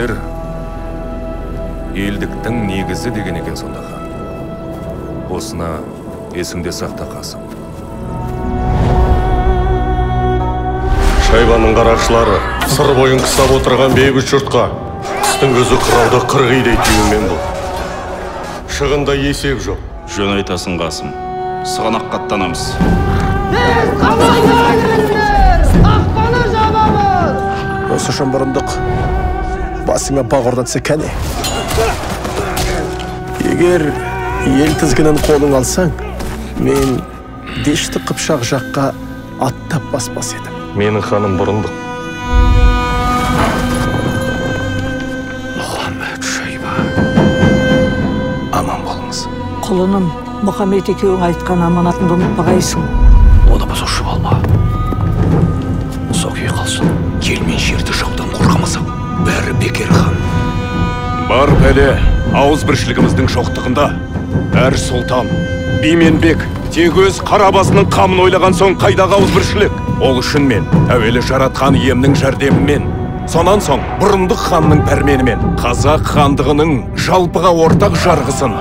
ер. Елдіктің негізі деген екен сонда хан. Осыны есіңде сақта қасым шайбаның қарақшылары сыр бойын қыстап отырған бейбіт жұртқа қыстың көзі қырауды қырғидай тиюмен бұл. Шығында есеп жоқ. Жөн айтасың қасым. Сығанаққа аттанамыз қақпаны жабамыз! Осы үшін бұрындық басыңа бақ орнатса кәне? Егер ел тізгінін қолың алсаң мен дешті қыпшақ жаққа аттап баспас едім. Менің ханым бұрындық. Мұхаммед шайба. Аман болыңыз. Құлыным мұхаммед екеуің айтқан аманатыңды ұмытпағайсың оны бұзушы болма бекер хан. Бар пәле ауызбіршілігіміздің шоқтығында. Әр сұлтан би мен бек тек өз қара басының қамын ойлаған соң қайдағы ауызбіршілік ол үшін мен әуелі жаратқан иемнің жәрдемімен сонан соң бұрындық ханның пәрменімен қазақ хандығының жалпыға ортақ жарғысын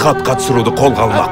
хатқа түсіруді қолға алмақ.